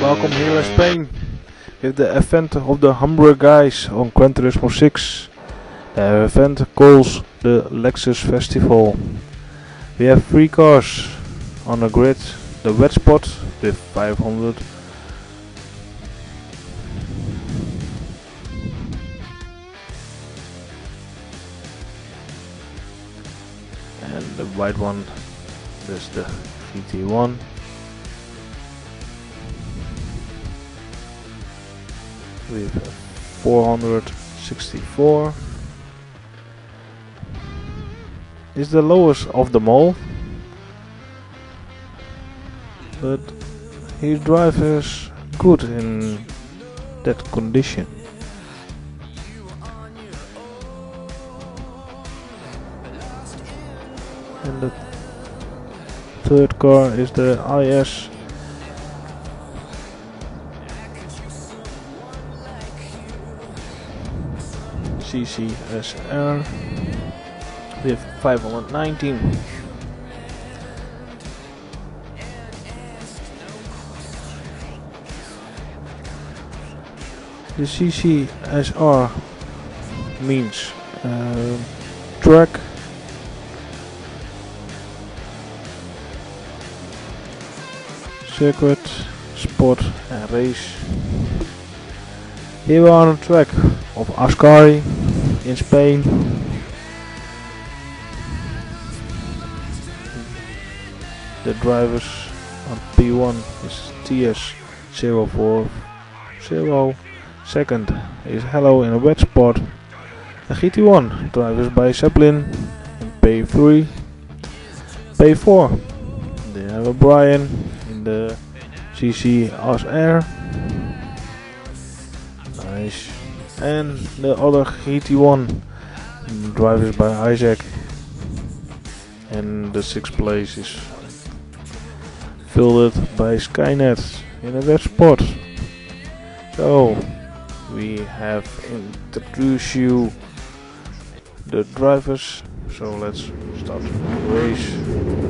Welcome here in Spain with the event of the Hamburg guys on Gran Turismo 6. The event calls the Lexus Festival. We have three cars on the grid. The wet spot with 500 and the white one is the GT1 with 464 is the lowest of them all. But his drive is good in that condition. And the third car is the IS CCSR with 519 the CCSR means uh, track. Circuit, sport and race. Here we are on track of Ascari in Spain. The drivers on P1 is TS040. Second is Hello in a wet spot. The GT1 drivers by Zeppelin in P3. P4 they have a Brian in the CCSR. Nice. And the other GT1 drivers by Isaac. And the sixth place is filled by Skynet in a red spot. So we have introduced you the drivers. So let's start the race.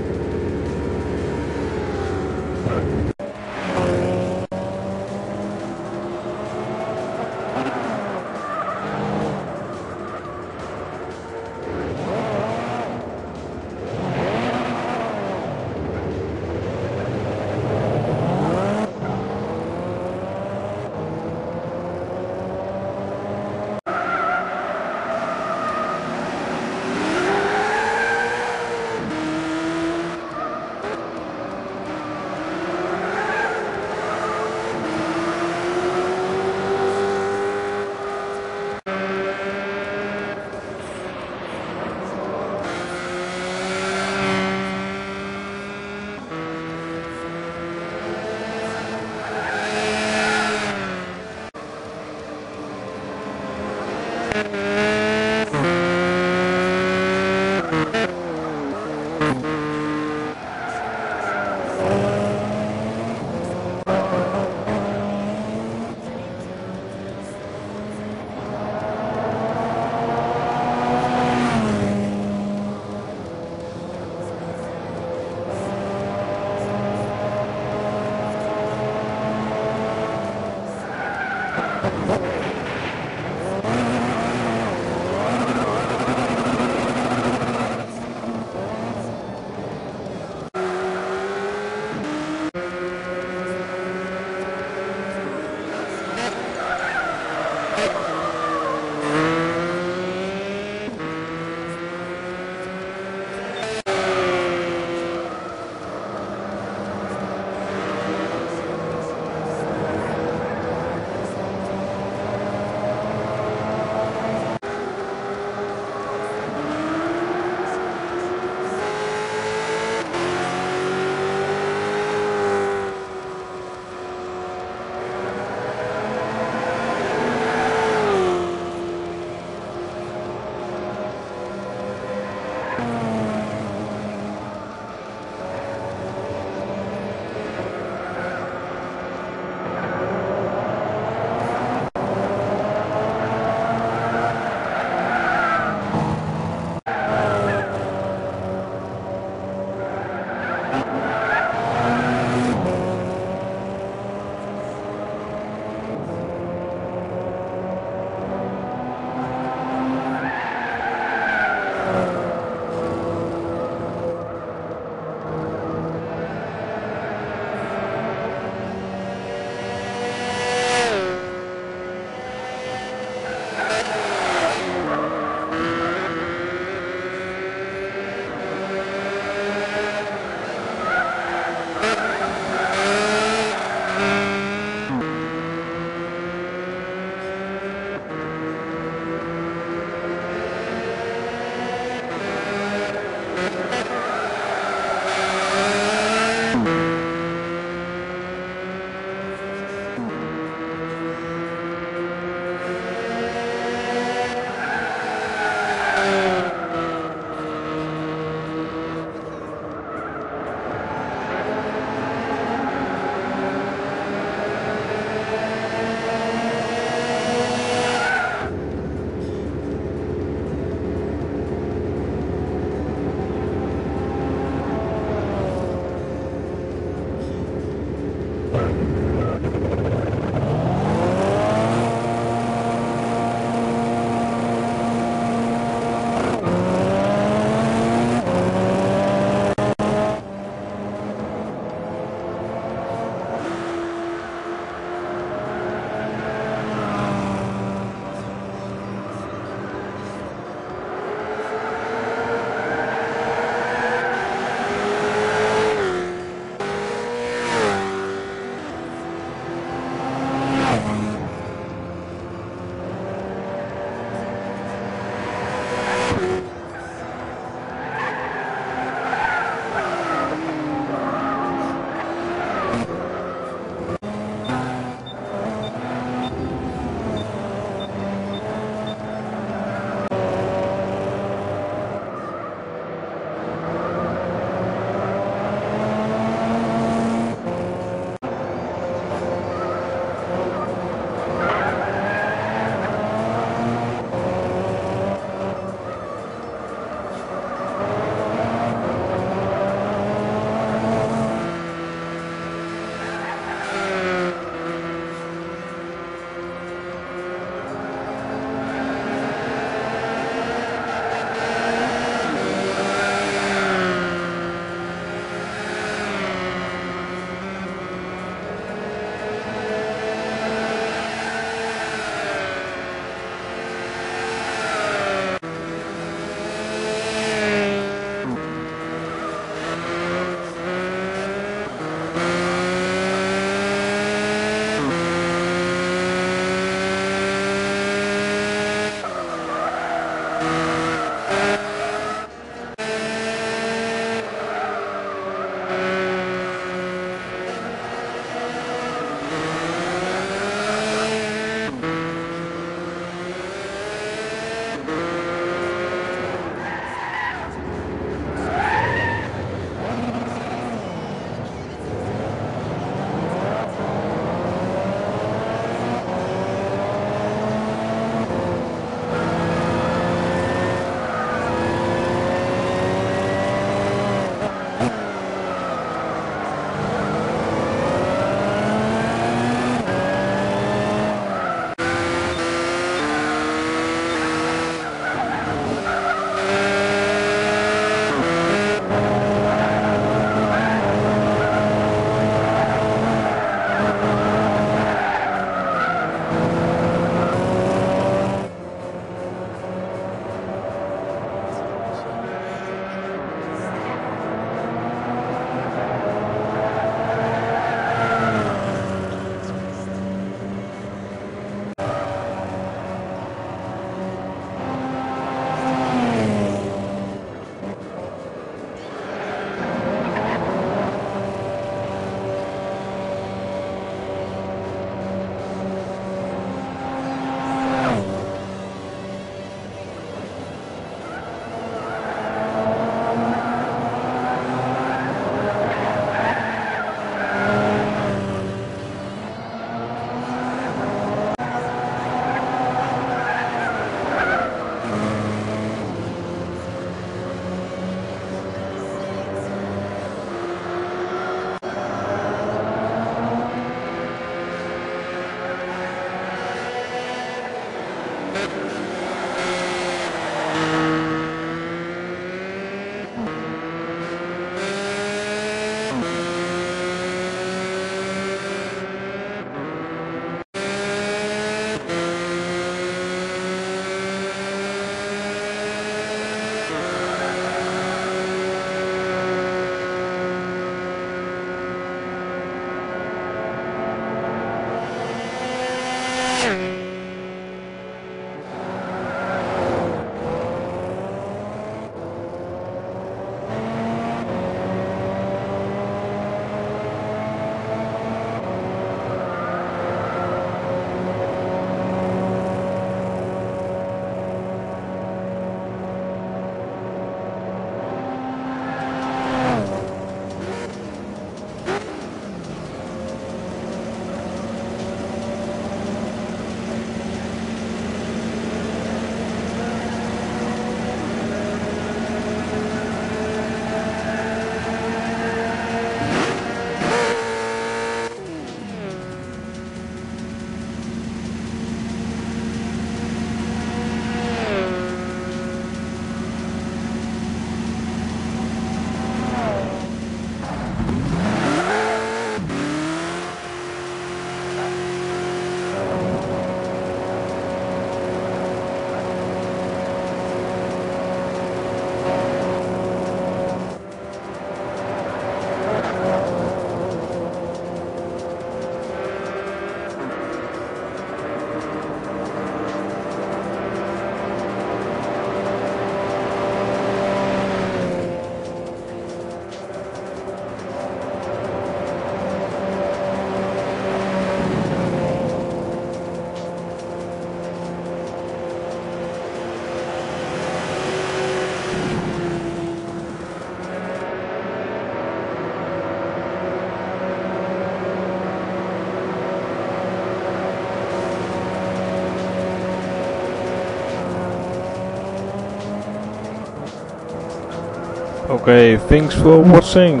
Okay, thanks for watching.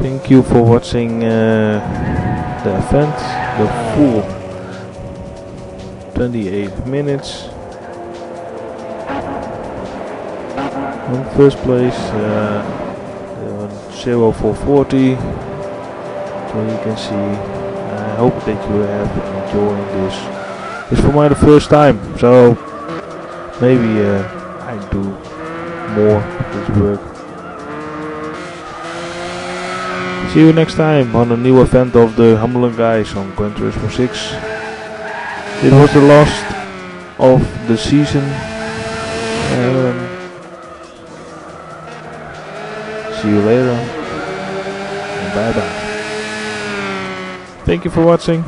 Thank you for watching uh, the event, the full 28 minutes. In first place, uh, uh, 0440. So you can see. I hope that you have enjoyed this. It's for my the first time, so maybe uh, I do more of this work. See you next time on a new event of the Hamelin Guys on Gran Turismo 6. It was the last of the season. Um, see you later. Bye bye. Thank you for watching.